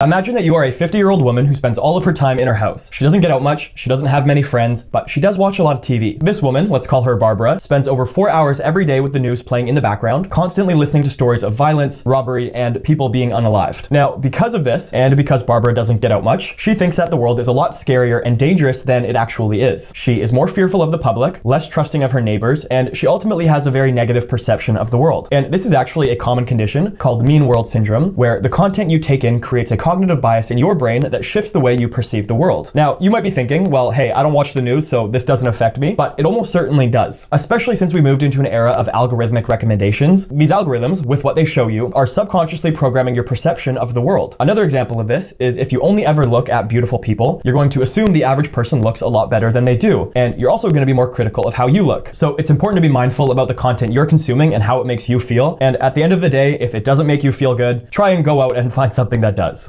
Imagine that you are a 50 year old woman who spends all of her time in her house. She doesn't get out much, she doesn't have many friends, but she does watch a lot of TV. This woman, let's call her Barbara, spends over four hours every day with the news playing in the background, constantly listening to stories of violence, robbery, and people being unalived. Now, because of this, and because Barbara doesn't get out much, she thinks that the world is a lot scarier and dangerous than it actually is. She is more fearful of the public, less trusting of her neighbors, and she ultimately has a very negative perception of the world. And this is actually a common condition called mean world syndrome, where the content you take in creates a cognitive bias in your brain that shifts the way you perceive the world. Now, you might be thinking, well, hey, I don't watch the news, so this doesn't affect me, but it almost certainly does, especially since we moved into an era of algorithmic recommendations. These algorithms, with what they show you, are subconsciously programming your perception of the world. Another example of this is if you only ever look at beautiful people, you're going to assume the average person looks a lot better than they do, and you're also going to be more critical of how you look. So it's important to be mindful about the content you're consuming and how it makes you feel, and at the end of the day, if it doesn't make you feel good, try and go out and find something that does.